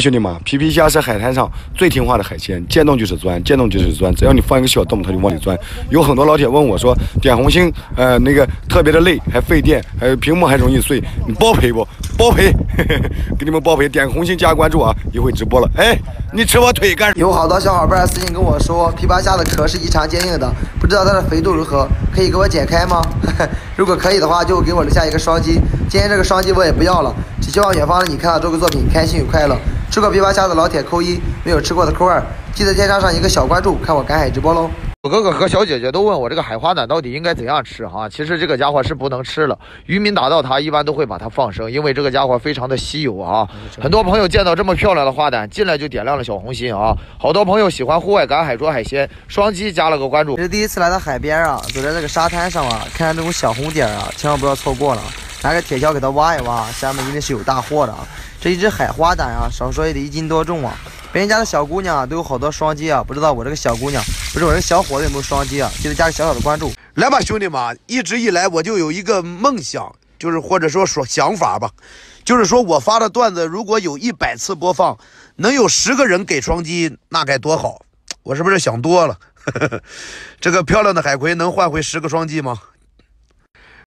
兄弟们，皮皮虾是海滩上最听话的海鲜，见洞就是钻，见洞就是钻，只要你放一个小洞，它就往里钻。有很多老铁问我说，点红心，呃，那个特别的累，还费电，还有屏幕还容易碎，你包赔不？包赔，给你们包赔。点红心加关注啊，一会直播了。哎，你吃我腿干？有好多小伙伴私信跟我说，琵琶虾的壳是异常坚硬的，不知道它的肥度如何，可以给我剪开吗？如果可以的话，就给我留下一个双击。今天这个双击我也不要了，只希望远方的你看到这个作品开心与快乐。吃过琵琶虾的老铁扣一，没有吃过的扣二，记得添加上一个小关注，看我赶海直播喽。我哥哥和小姐姐都问我这个海花胆到底应该怎样吃哈，其实这个家伙是不能吃了，渔民打到它一般都会把它放生，因为这个家伙非常的稀有啊。很多朋友见到这么漂亮的花胆，进来就点亮了小红心啊。好多朋友喜欢户外赶海捉海鲜，双击加了个关注。这是第一次来到海边啊，走在这个沙滩上啊，看看这种小红点啊，千万不要错过了，拿个铁锹给它挖一挖，下面一定是有大货的啊。这一只海花胆啊，少说也得一斤多重啊！别人家的小姑娘啊，都有好多双击啊，不知道我这个小姑娘，不是我这小伙子有没有双击啊？记得加个小小的关注。来吧，兄弟们，一直以来我就有一个梦想，就是或者说说想法吧，就是说我发的段子如果有一百次播放，能有十个人给双击，那该多好！我是不是想多了？这个漂亮的海葵能换回十个双击吗？